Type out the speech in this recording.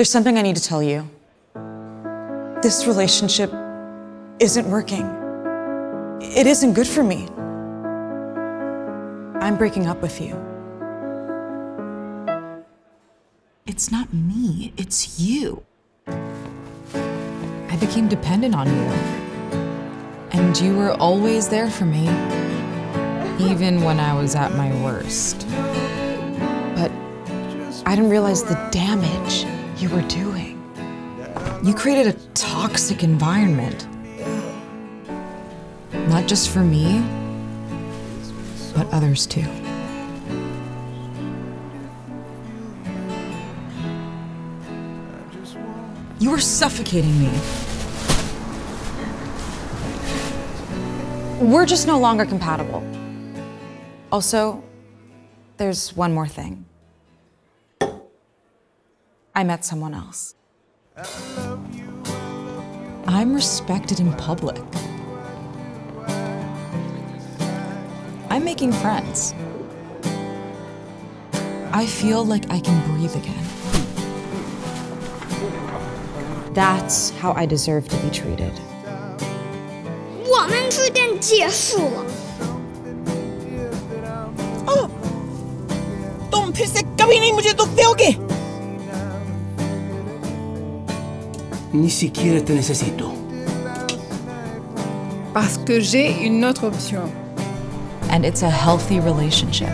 There's something I need to tell you. This relationship isn't working. It isn't good for me. I'm breaking up with you. It's not me, it's you. I became dependent on you. And you were always there for me, even when I was at my worst. But I didn't realize the damage you were doing. You created a toxic environment. Not just for me, but others too. You were suffocating me. We're just no longer compatible. Also, there's one more thing. I met someone else. I'm respected in public. I'm making friends. I feel like I can breathe again. That's how I deserve to be treated. 我们之间结束了。 तुम फिर से कभी नहीं मुझे दुख दोगे Ni siquiera te necesito. Parce que j'ai une autre option. And it's a healthy relationship.